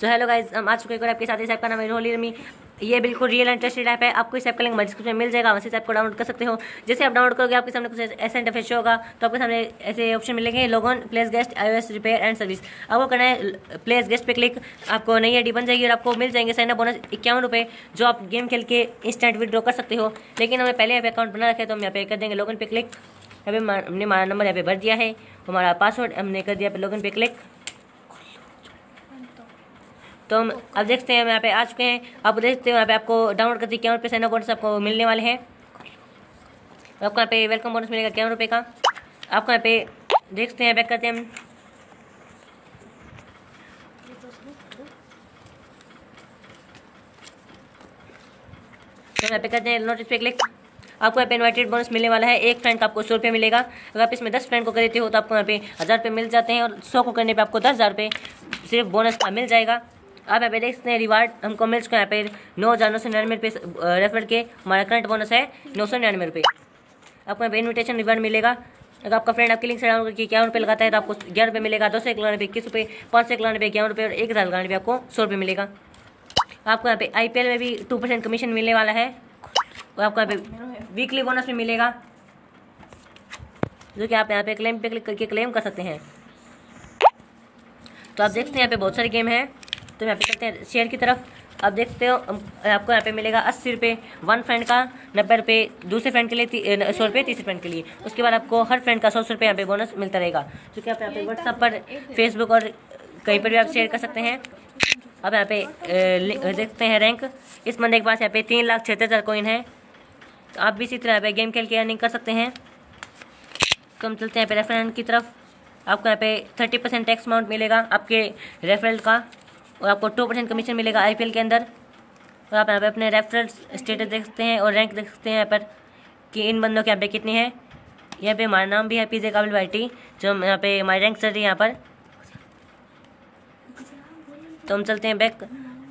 So hello guys हम आ चुके आपके साथ इस ऐप का नाम रोली रमी ये बिल्कुल रियल इंटरेस्टेड ऐप है। आपको इस ऐप का लिंक डिस्क्रिप्शन में मिल जाएगा। वैसे इस ऐप को डाउनलोड कर सकते हो। जैसे आप डाउनलोड करोगे, आपके सामने कुछ ऐसा इंटरफेस होगा तो आपके सामने ऐसे ऑप्शन मिलेंगे login place guest iOS repair and service आपको करना है प्लेस गेस्ट पे क्लिक आपको नई आईडी बन जाएगी और आपको मिल जाएँगे साइन बोनस इक्यावन रुपये जो आप गेम खेल के इंस्टेंट विड्रॉ कर सकते हो। लेकिन हमें पहले यहाँ पे अकाउंट बना रखे तो हम यहाँ पे कर देंगे लॉगिन पे क्लिक पे हमने हमारा नंबर यहाँ पे भर दिया है। हमारा पासवर्ड हमने कर दिया पे लॉगिन पे क्लिक तो हम अब देखते हैं, हम यहाँ पे आ चुके हैं। आप देखते हो, यहाँ पे आपको डाउनलोड करते इक्यावन रुपये साइन बोनस आपको मिलने वाले हैं। आपको यहाँ पे वेलकम बोनस मिलेगा इक्यावन रुपये का। आपको यहाँ पे देखते हैं बैक करते हैं तो यहाँ पे करते हैं नोटिस पे क्लिक आपको यहाँ पे इन्वाइटेड बोनस मिलने वाला है। एक फ्रेंड का आपको सौ रुपये मिलेगा। अगर आप इसमें दस फ्रेंड को कर देते हो तो आपको यहाँ पे हज़ार रुपये मिल जाते हैं और सौ को करने पे आपको दस हज़ार रुपये सिर्फ़ बोनस का मिल जाएगा। आप यहाँ पे देख सकते हैं रिवार्ड हमको मिल चुका है यहाँ पे नौ हज़ार नौ सौ निन्यानवे रुपये रेफर के। हमारा करंट बोनस है नौ सौ निन्यानवे रुपये आपको यहाँ पे इन्विटेशन रिवार्ड मिलेगा। अगर आपका फ्रेंड आपकी लिंक से डाउनलोड करके इक्यावन रुपये लगाता है तो आपको ग्यारह रुपये मिलेगा, दो सौ लगाने पे इक्कीस रुपये पाँच सौ एक लगाने पे इक्यावन रुपये और एक हज़ार लगाने पे आपको सौ रुपये मिलेगा। आपको यहाँ पे आई पी एल में भी टू परसेंट कमीशन मिलने वाला है। और आपको यहाँ पे वीकली बोनस भी मिलेगा। जो कि आप यहाँ पे क्लेम पे क्लिक करके क्लेम कर सकते हैं। तो आप देखते हैं यहाँ पे बहुत सारे गेम हैं। तो यहाँ पे करते हैं शेयर की तरफ़। आप देखते हो आपको यहाँ पे मिलेगा अस्सी रुपये वन फ्रेंड का, नब्बे रुपये दूसरे फ्रेंड के लिए सौ रुपये तीसरे फ्रेंड के लिए। उसके बाद आपको हर फ्रेंड का सौ सौ रुपये यहाँ पे बोनस मिलता रहेगा। जो कि आप यहाँ पे व्हाट्सअप पर फेसबुक और कहीं पर भी आप शेयर कर सकते हैं। अब यहाँ पे देखते हैं रैंक इस बंदे के पास यहाँ पे तीन लाख छिहत्तर हज़ार कोइन है। तो आप भी इसी तरह यहाँ पे गेम खेल के अर्निंग कर सकते हैं। तो हम चलते हैं यहाँ पे रेफरेंस की तरफ़। आपको यहाँ पे थर्टी परसेंट टैक्स अमाउंट मिलेगा आपके रेफरल का। और आपको टू परसेंट कमीशन मिलेगा आईपीएल के अंदर। और आप यहाँ पे अपने रेफरल स्टेटस देख सकते हैं और रैंक देख सकते हैं यहाँ पर कि इन बंदों के यहाँ पे कितनी है। यहाँ पे हमारा नाम भी है पीजे काबिल वाई जो हम यहाँ पे हमारी रैंक चल रही है यहाँ पर। तो हम चलते हैं बैक।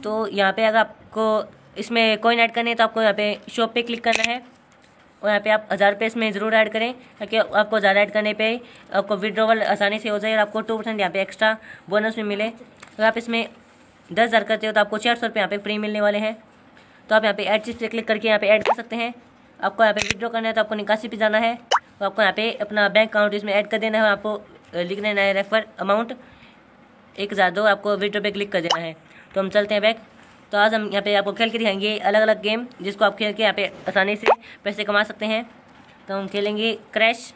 तो यहाँ पे अगर आपको इसमें कोइन ऐड करनी है तो आपको यहाँ पे शॉप पे क्लिक करना है। और यहाँ पे आप हज़ार रुपये इसमें ज़रूर ऐड करें, ताकि आपको ज़्यादा ऐड करने पे आपको विड्रोवल आसानी से हो जाए और आपको टू परसेंट यहाँ पे एक्स्ट्रा बोनस भी मिले। अगर आप इसमें दस हज़ार करते हो तो आपको चार सौ रुपये यहाँ पे फ्री मिलने वाले हैं। तो आप यहाँ पे ऐड चीज़ पे क्लिक करके यहाँ पे ऐड कर सकते हैं। आपको यहाँ पे विड्रॉ करना है तो आपको निकासी पे जाना है। तो आपको यहाँ पे अपना बैंक अकाउंट इसमें ऐड कर देना है आपको लिख देना है रेफर अमाउंट एक हज़ार दो आपको विड्रॉ पे क्लिक कर देना है। तो हम चलते हैं बैक तो आज हम यहाँ पे आपको खेल के दिखाएँगे अलग अलग गेम जिसको आप खेल के यहाँ पे आसानी से पैसे कमा सकते हैं। तो हम खेलेंगे क्रैश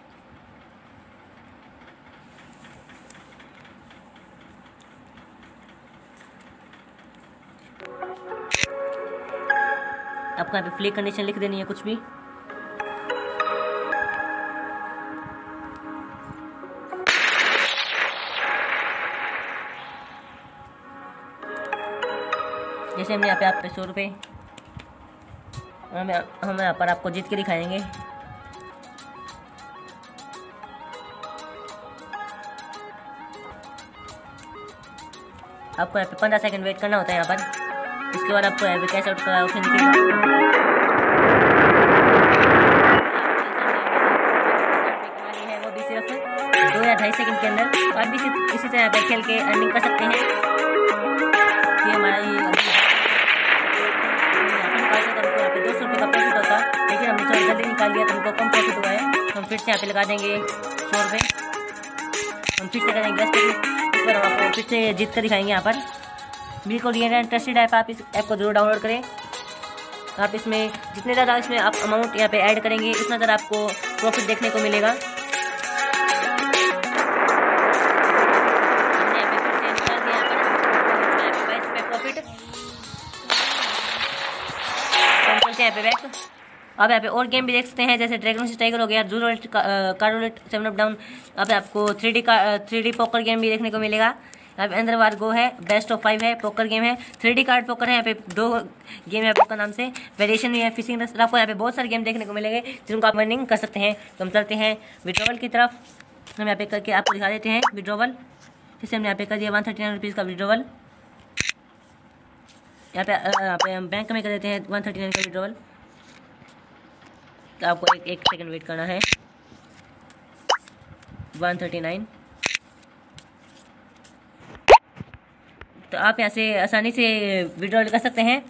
आपको यहाँ पे प्ले कंडीशन लिख देनी है कुछ भी। जैसे हमने यहाँ पे आप पे सौ रुपये हम हम यहाँ पर आपको जीत के दिखाएँगे। आपको यहाँ पे पंद्रह सेकंड वेट करना होता है यहाँ पर। इसके बाद आपको पे कैश आउट का ऑप्शन दिखेगा दो या ढाई सेकंड के अंदर आप भी इसी तरह पे खेल के अर्निंग कर सकते हैं कि हमारा ये दो सौ रुपये का प्रॉफिट होता लेकिन हमने थोड़ा जल्दी निकाल लिया तो हमको कम प्रॉफिट हुआ है हम फिर से यहाँ पे लगा देंगे सौ रुपये हम फिर से करेंगे दस इस पर हम आपको फिर से जीत कर दिखाएँगे यहाँ पर बिल्कुल ये इंटरेस्टेड ऐप आप इस ऐप को ज़रूर डाउनलोड करें। आप इसमें जितने ज़्यादा इसमें आप अमाउंट यहाँ पे ऐड करेंगे, उतना ज़्यादा आपको प्रॉफिट देखने को मिलेगा। अब यहाँ पे और गेम भी देख सकते हैं, जैसे ड्रैगन से टाइगर हो गया जूरो कार्डोलेट सेवन अप डाउन अब आपको three D three D poker game भी देखने को मिलेगा। यहाँ पे अंदर वार गो है बेस्ट ऑफ़ फाइव है पोकर गेम है थ्री कार्ड पोकर है, यहाँ पे दो गेम है पोकर नाम से वेरिएशन भी है फिशिंग आपको यहाँ पे बहुत सारे गेम देखने को मिलेंगे, जिनको आप अर्निंग कर सकते हैं। तो हम चलते हैं विड्रोवल की तरफ़। हम यहाँ पे करके आपको दिखा देते हैं विड्रोवल जैसे हमने यहाँ पे कर दिया वन थर्टी नाइन रुपीज़ का विड्रोवल यहाँ पे यहाँ पे हम बैंक में कर देते हैं वन थर्टी नाइन का विड्रोवल तो आपको एक एक सेकंड वेट करना है। वन थर्टी नाइन तो आप यहाँ से आसानी से विड्रॉल कर सकते हैं।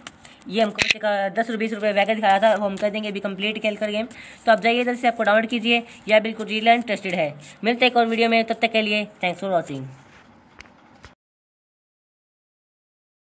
ये हमको बच्चे का दस रुपये, बीस रुपये वैगर दिखा रहा था, वो हम कर देंगे, अभी कंप्लीट खेल कर गेम तो आप जाइए इधर से आपको डाउनलोड कीजिए या बिल्कुल रियल इंटरेस्टेड है। मिलते एक और वीडियो में, तब तक के लिए थैंक्स फॉर वॉचिंग